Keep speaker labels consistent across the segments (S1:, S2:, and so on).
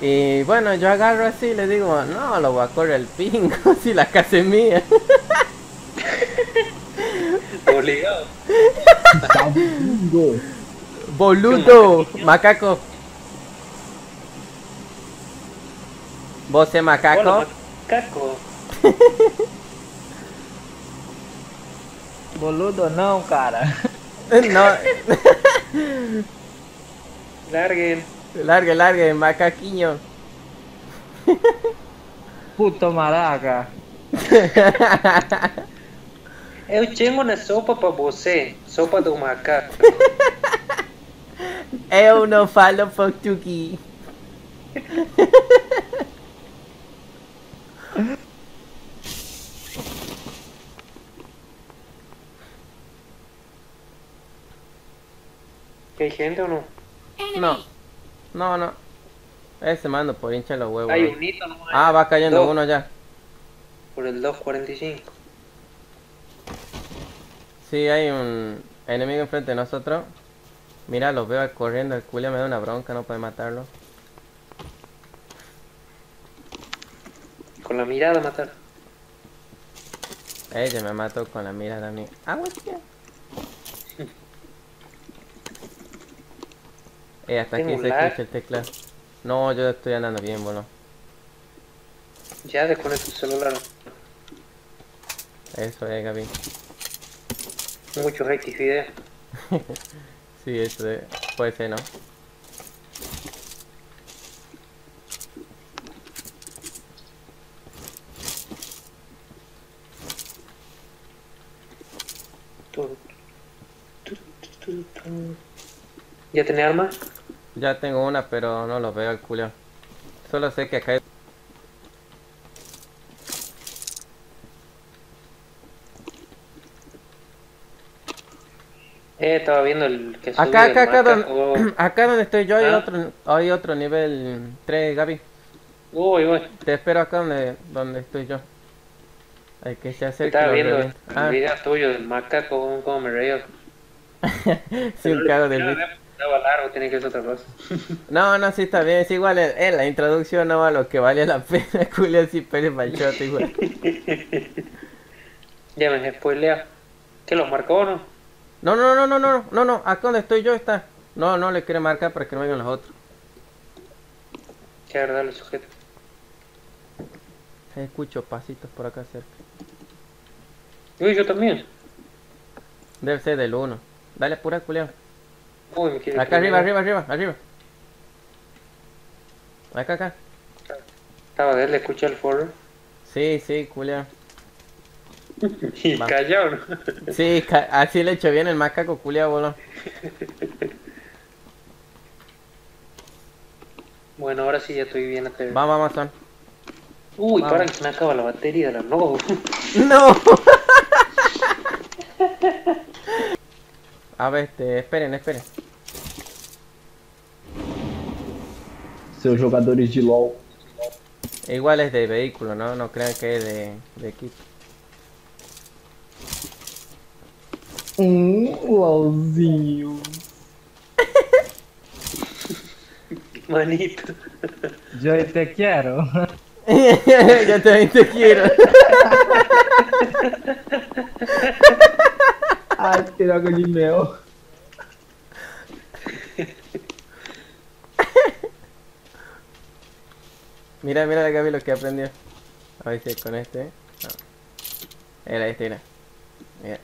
S1: Y bueno, yo agarro así y le digo, no, lo voy a correr el pingo, si la casa es mía.
S2: Obligado.
S1: Boludo, macaco. ¿Vos es macaco?
S2: Hola, macaco.
S3: Boludo não, cara.
S1: No,
S2: Larguen.
S1: Largue, largue, macaquiño.
S3: Puto maraca.
S2: Eu tenho uma sopa pra você. Sopa do macaco.
S1: Eu não falo português.
S2: ¿Que hay gente o no?
S1: No, no, no. Ese mando por hincha los huevos.
S2: Hay
S1: ahí.
S2: un hito.
S1: Ah, va cayendo
S2: Dos.
S1: uno ya.
S2: Por el 245.
S1: Sí, hay un enemigo enfrente de nosotros. Mira, lo veo corriendo. El culia me da una bronca, no puede matarlo.
S2: Con la mirada matar.
S1: Ella me mató con la mirada a mí. Ah, Eh, hasta aquí se
S2: lag.
S1: escucha el teclado. No, yo estoy andando bien, boludo.
S2: Ya desconecta tu celular.
S1: Eso es, Gaby.
S2: Mucho rectificar.
S1: Sí, eso de- puede ser, ¿no?
S2: ¿Ya tenés armas?
S1: Ya tengo una, pero no lo veo el culo. Solo sé que acá hay...
S2: Eh, estaba viendo el que subió
S1: Acá, acá, acá, donde, acá donde estoy yo hay
S2: Ah.
S1: otro, hay otro nivel 3, Gaby.
S2: Uy, uy.
S1: Te espero acá donde, donde estoy yo. Hay que se acerque.
S2: Estaba viendo el.
S1: Ah,
S2: video tuyo del macaco, cómo- me reía.
S1: sí, un cago de risa.
S2: Estaba largo, tiene que ser otra cosa.
S1: No, no, sí está bien. Es igual en, en la introducción no va lo que vale la pena. Julio así Pérez Machote igual.
S2: Ya me spoilea. ¿Qué los marcó o no?
S1: No, no, no, no, no, no, no. Acá donde estoy yo está. No, no le quiere marcar para que no vengan los otros.
S2: Qué verdad, el sujeto.
S1: Escucho pasitos por acá cerca.
S2: Uy, yo también.
S1: Debe ser del 1. Dale pura culiao.
S2: Uy, me quiere
S1: Acá arriba, arriba, arriba, arriba. Acá, acá.
S2: Estaba de él, le escuché el foro.
S1: Sí, sí, culiao.
S2: Y
S1: Va.
S2: callado, ¿no?
S1: Sí, ca- así le echo bien el macaco culiao, boludo.
S2: Bueno, ahora sí ya estoy bien a TV.
S1: Vamos, Amazon.
S2: Uy,
S1: Vamos.
S2: para que se me acaba la batería de la no.
S1: No. A ver, esperen, esperen.
S3: Seus jogadores de LOL.
S1: Igual es de vehículo, ¿no? No crean que es de, de equipo.
S3: Um LOLzinho.
S2: Manito.
S3: Yo te quero.
S1: Yo también te quiero.
S3: Ai, piroca de mel.
S1: Mira, mira Gaby lo que aprendió. A ver si es con este. No. Era este, mira. Mira.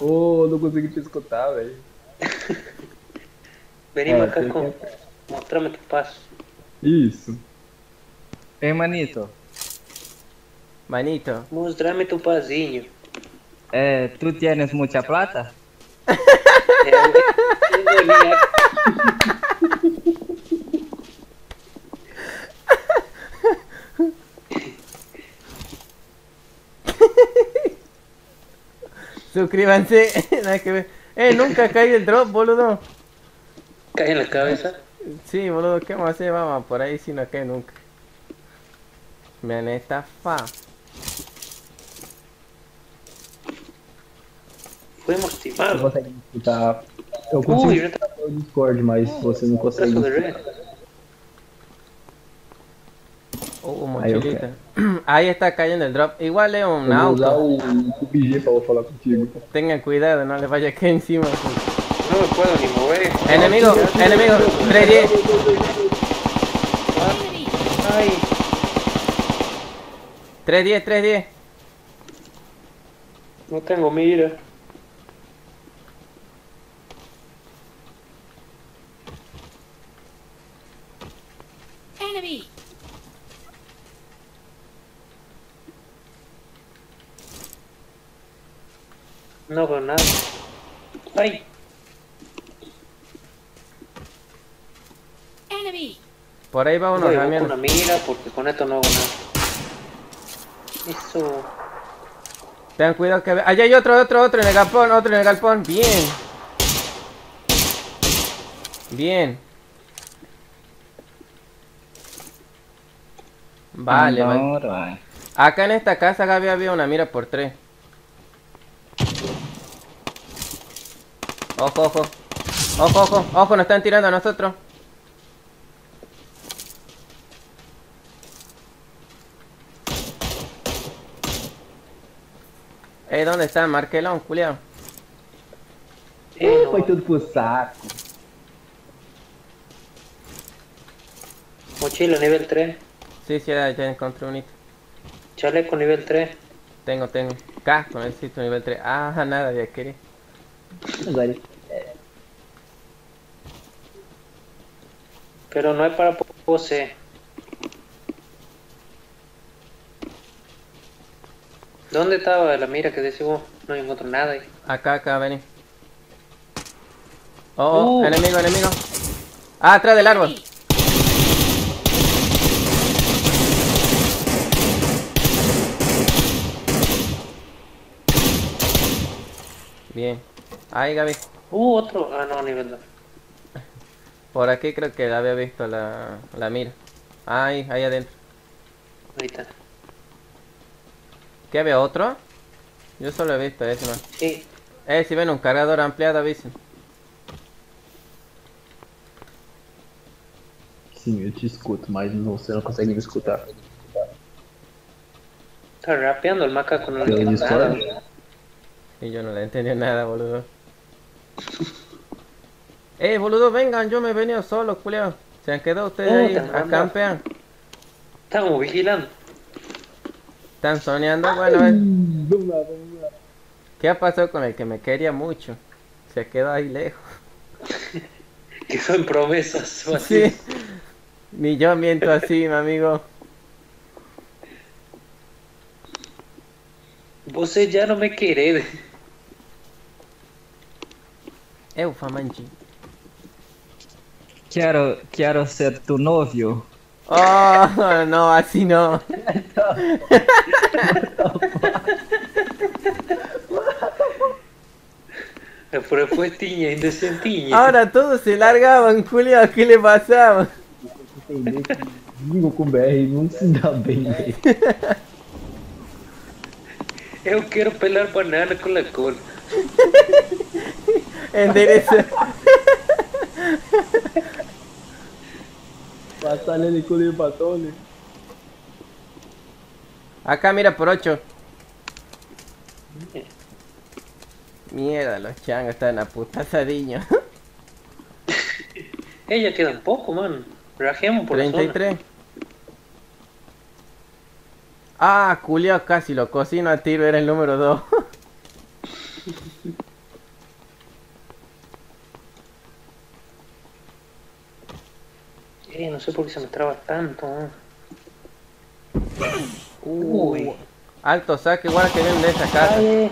S3: Ô, não consegui te escutar, velho.
S2: Vení,
S3: É,
S2: macaco.
S3: tem
S2: Mostrame tu paso.
S3: Isso. Ei, manito.
S1: Manito.
S2: Mostrame tu pazinho.
S3: É, tu tienes mucha plata?
S2: Eh.
S1: Suscríbanse. Nada que ver. Eh, nunca cae el drop, boludo.
S2: Cae en la cabeza.
S1: Sí, boludo, ¿qué vamos a hacer? Vamos, por ahí si no cae nunca. Me han estafado.
S2: Fuimos
S3: Você
S2: timados.
S3: consegue escutar. Eu
S2: Ui,
S3: consigo
S2: tá
S3: escutar o Discord, mas você não consegue.
S1: Uh,
S3: Ahí, ok.
S1: mochilita. Ahí está cayendo el drop. Igual es un
S3: Eu vou usar
S1: auto.
S3: o, PG eu falar contigo.
S1: Tengan cuidado, no les vaya caer encima.
S2: No me puedo ni mover.
S1: Enemigo, enemigo, 310.
S2: Ay,
S1: 310, 310.
S2: no tengo mira.
S4: Enemy!
S2: No veo nada. Ay,
S4: Enemy!
S1: Por ahí va uno ramiendo.
S2: una mira porque con esto no hago nada. Eso.
S1: Ten cuidado que... Allá hay otro, otro, otro en el galpón, otro en el galpón. Bien. Bien. Vale, vale. Acá en esta casa Gaby había una mira por tres. Ojo, ojo. Ojo, ojo, ojo, nos están tirando a nosotros. Eh, ¿dónde está? Marquelón, culiao.
S2: Eh, no.
S3: Foi tudo pro saco.
S2: Mochila nivel 3.
S1: Sí, sí, ya, ya encontré un hito.
S2: Chaleco nivel 3.
S1: Tengo, tengo. Casco, necesito nivel 3. Ah, nada, ya quería.
S3: Agora.
S2: Pero no es para pose. ¿Dónde estaba la mira que decís vos? No encuentro nada ahí.
S1: Acá, acá, vení. Oh, oh,
S2: Uh.
S1: enemigo, enemigo. Ah, atrás del árbol. Bien. Ahí, Gaby.
S2: Uh, otro. Ah, no, nivel 2.
S1: Por aquí creo que había visto la, la mira. Ahí, ahí adentro.
S2: Ahí está.
S1: ¿Qué había otro? Yo solo he visto ese, man.
S2: Sí.
S1: Eh, si ven un cargador ampliado, avisen.
S3: Sim, eu te escuto, mas você não consegue me escutar.
S2: Está rapeando el macaco, no le entiendo nada.
S3: Discord.
S1: Y yo no le entendí nada, boludo. Eh, boludo, vengan, yo me he venido solo, culeo. Se han quedado ustedes
S2: Oh,
S1: ahí
S2: te
S1: a
S2: mando.
S1: campear.
S2: Estamos vigilando.
S1: Están soñando, bueno. ¿Qué ha pasado con el que me quería mucho? Se quedó ahí lejos.
S2: Que son promesas. o
S1: Sí. Ni yo miento así, mi amigo.
S2: Vos ya no me querés.
S1: Eufa, manchi.
S3: Quero, quero ser tu novio.
S1: Oh, no, así no.
S2: Pero fue tiña, tiña.
S1: Ahora todos se largaban, Julio, ¿qué le pasaba?
S3: Digo com BR não se dá bem, velho.
S2: Eu quero pelar banana com la cola.
S1: Endereza.
S3: Batalha ali com o batone.
S1: Acá mira por 8. Mierda, los changos están a putazadiño.
S2: Ella quedan poco, man. Rajemos por la zona.
S1: 33. Ah, Julio casi lo cocino a tiro, era el número 2.
S2: Eh, no sé por qué se me traba tanto.
S1: Uy.
S2: Uy.
S1: Alto saque, igual que vienen de esa casa.
S2: Ay.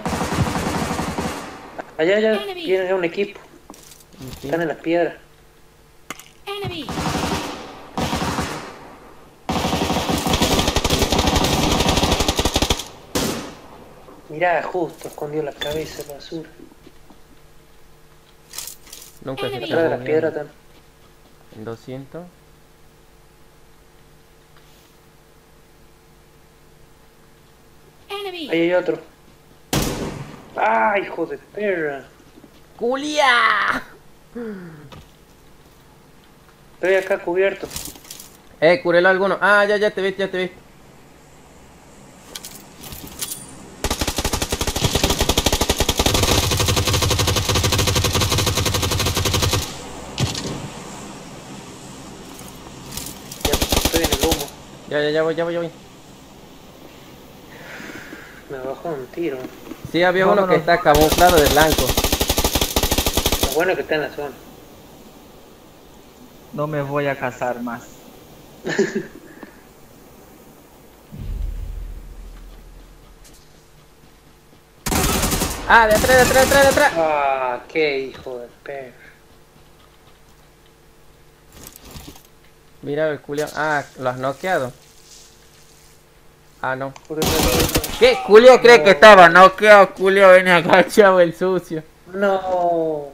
S2: Allá, allá, tienen un equipo.
S1: Sí.
S2: Están en las piedras.
S4: Enemy!
S2: Mirá, justo escondió la cabeza en la basura.
S1: Nunca se
S2: de
S1: está
S2: las piedras están.
S1: En 200.
S2: Ahí hay otro. ¡Ah, hijo de perra!
S1: ¡Culia!
S2: Estoy acá cubierto.
S1: Eh, curelo alguno. Ah, ya, ya te vi, ya te vi.
S2: Ya estoy en el humo.
S1: Ya, ya, ya voy, ya voy, ya voy.
S2: Me bajó un tiro.
S1: Sí, había
S3: No,
S1: uno
S3: no,
S1: que
S3: no.
S1: está camuflado de blanco.
S2: Lo bueno que está en la zona.
S3: No me voy a casar más.
S1: Ah, de atrás, de atrás, de atrás, de atrás.
S2: ¡Ah, qué hijo de perra!
S1: Mira el culio. Ah, lo has noqueado. Ah, no.
S2: No-
S1: ¿Qué? Julio cree que estaba noqueado. Julio ven acá, chavo, el sucio.
S2: No.